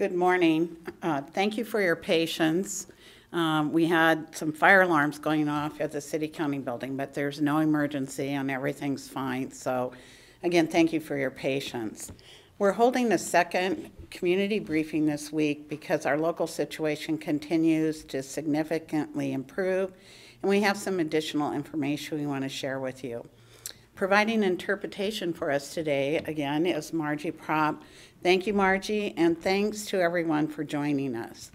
Good morning. Uh, Thank you for your patience. Um, We had some fire alarms going off at the city county building, but there's no emergency and everything's fine. So again, thank you for your patience. We're holding a second community briefing this week because our local situation continues to significantly improve, and we have some additional information we want to share with you. Providing interpretation for us today, again, is Margie Prop. Thank you, Margie, and thanks to everyone for joining us.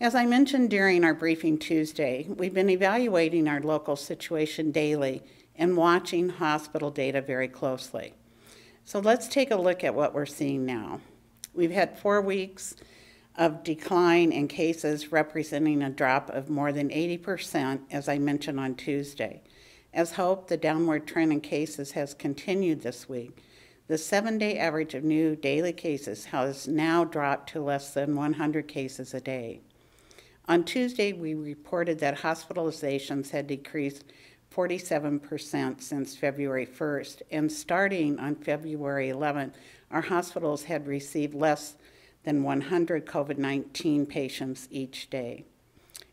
As I mentioned during our briefing Tuesday, we've been evaluating our local situation daily and watching hospital data very closely. So let's take a look at what we're seeing now. We've had four weeks of decline in cases representing a drop of more than 80%, as I mentioned on Tuesday. As hoped, the downward trend in cases has continued this week. The seven day average of new daily cases has now dropped to less than 100 cases a day. On Tuesday, we reported that hospitalizations had decreased 47% since February 1st, and starting on February 11th, our hospitals had received less than 100 COVID 19 patients each day.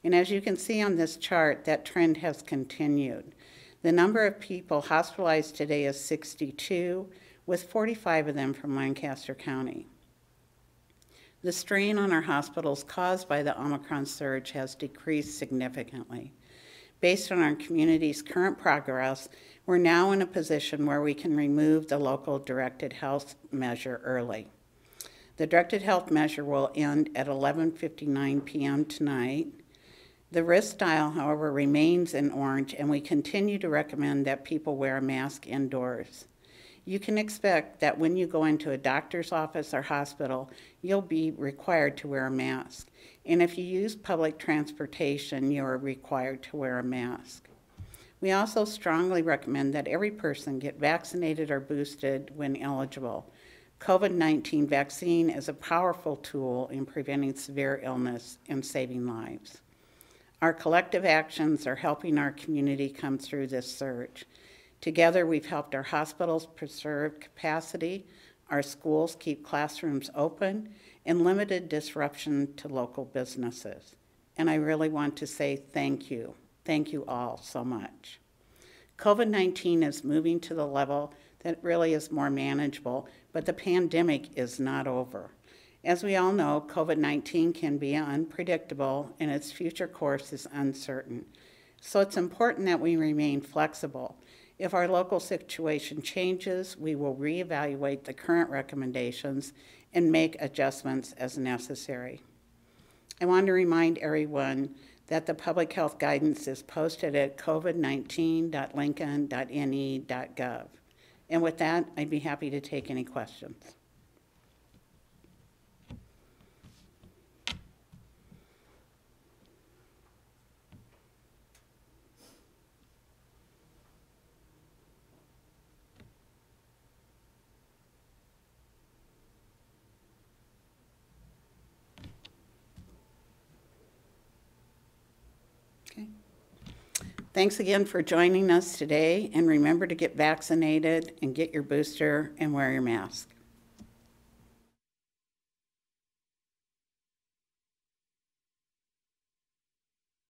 And as you can see on this chart, that trend has continued. The number of people hospitalized today is 62, with 45 of them from Lancaster County. The strain on our hospitals caused by the Omicron surge has decreased significantly. Based on our community's current progress, we're now in a position where we can remove the local directed health measure early. The directed health measure will end at 11:59 p.m. tonight. The risk dial, however, remains in orange, and we continue to recommend that people wear a mask indoors. You can expect that when you go into a doctor's office or hospital, you'll be required to wear a mask. And if you use public transportation, you are required to wear a mask. We also strongly recommend that every person get vaccinated or boosted when eligible. COVID 19 vaccine is a powerful tool in preventing severe illness and saving lives. Our collective actions are helping our community come through this surge. Together, we've helped our hospitals preserve capacity, our schools keep classrooms open, and limited disruption to local businesses. And I really want to say thank you. Thank you all so much. COVID 19 is moving to the level that really is more manageable, but the pandemic is not over. As we all know, COVID 19 can be unpredictable and its future course is uncertain. So it's important that we remain flexible. If our local situation changes, we will reevaluate the current recommendations and make adjustments as necessary. I want to remind everyone that the public health guidance is posted at covid19.lincoln.ne.gov. And with that, I'd be happy to take any questions. Thanks again for joining us today, and remember to get vaccinated and get your booster and wear your mask.